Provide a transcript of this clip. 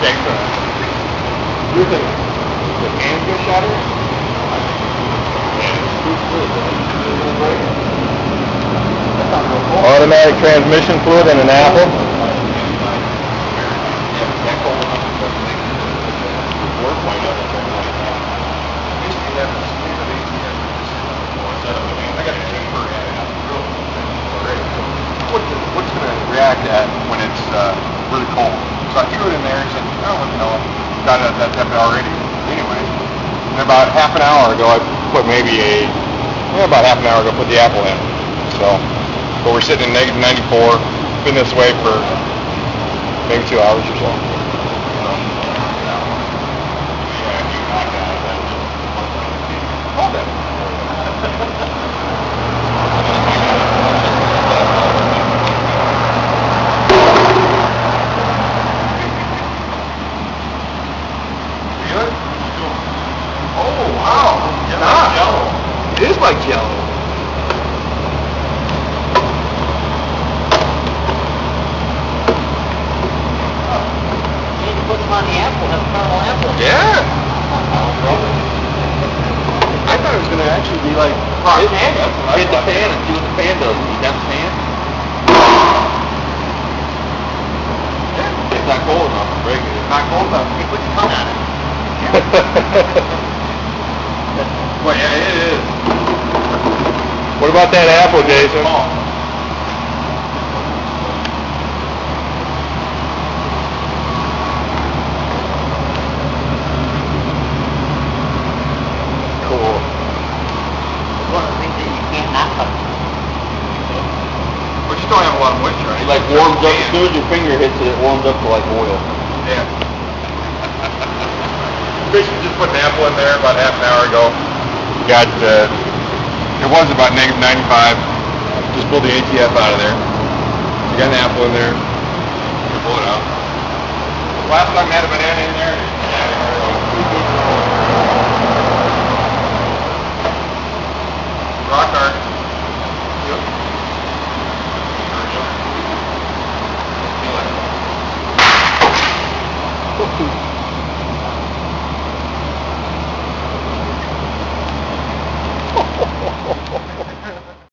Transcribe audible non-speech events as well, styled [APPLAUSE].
Thanks for that. You're the, the can go shatter? Automatic transmission fluid and an apple. What's, it- what's gonna react at when it's, uh, really cold? So I threw it in there and said, oh, you know, it at that temperature already, anyway. And about half an hour ago, I put maybe a, yeah, about half an hour ago, put the apple in. So, but we're sitting in negative ninety-four, been this way for maybe two hours or so. Hold it. Good? Oh, wow. Yeah. It like jello. You need to put them on the apple, have caramel apple. Yeah. I thought it was gonna actually be like hot Hit, candy. That's I hit the fan and see what the fan does. Got the fan? It's not cold enough to break it. Not cold enough. You put your tongue on it. [LAUGHS] Well, yeah, it is. What about that apple, Jason? Cool. It's one of the things that you can't not touch. We just don't have a lot of moisture. It like warms up, as soon as your finger hits it, it warms up to like oil. Yeah. Basically just put an apple in there about half an hour ago. Got, uh, it was about negative 95. Just pulled the ATF out of there. You got an apple in there. You pull it out. Last time I had a banana in there. Rock art. Yep. Feel it. [LAUGHS]